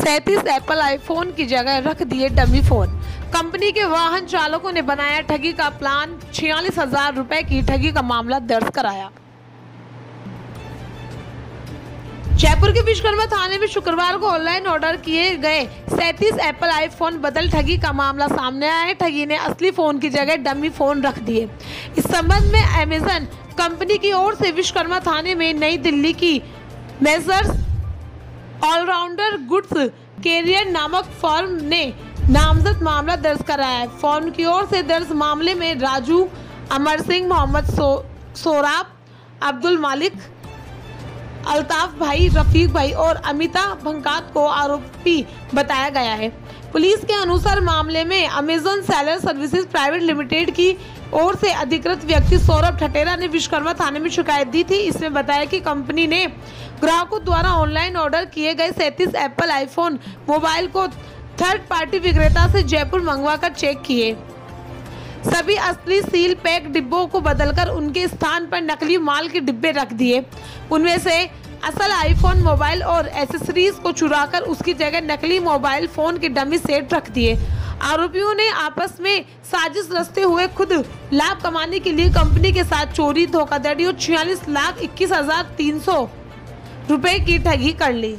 सैंतीस Apple iPhone की जगह रख दिए डमी फ़ोन। कंपनी के वाहन चालकों ने बनाया ठगी का प्लान, छियालीस हज़ार रुपए की ठगी का मामला दर्ज कराया। जयपुर के विश्वकर्मा थाने में शुक्रवार को ऑनलाइन ऑर्डर किए गए सैंतीस एप्पल आईफोन बदल ठगी का मामला सामने आया है। ठगी ने असली फ़ोन की जगह डमी फ़ोन रख दिए। इस संबंध में अमेजन कंपनी की ओर से विश्वकर्मा थाने में नई दिल्ली की मेजर्स ऑलराउंडर गुड्स कैरियर नामक फर्म ने नामजद मामला दर्ज कराया। है फर्म की ओर से दर्ज मामले में राजू अमर सिंह मोहम्मद सो, सोराब अब्दुल मालिक अल्ताफ भाई रफीक भाई और अमिता भंकात को आरोपी बताया गया है। पुलिस के अनुसार मामले में Amazon Seller Services Private Limited की ओर से अधिकृत व्यक्ति सौरभ ठटेरा ने विश्वकर्मा थाने में शिकायत दी थी। इसमें बताया कि कंपनी ने ग्राहकों द्वारा ऑनलाइन ऑर्डर किए गए सैंतीस एप्पल, आईफोन, मोबाइल को थर्ड पार्टी विक्रेता से जयपुर मंगवा कर चेक किए। सभी असली सील पैक डिब्बों को बदलकर उनके स्थान पर नकली माल के डिब्बे रख दिए। उनमें से असल आईफोन मोबाइल और एसेसरीज को चुराकर उसकी जगह नकली मोबाइल फ़ोन के डमी सेट रख दिए। आरोपियों ने आपस में साजिश रचते हुए खुद लाभ कमाने के लिए कंपनी के साथ चोरी, धोखाधड़ी और छियालीस लाख इक्कीस हज़ार तीन सौ रुपए की ठगी कर ली।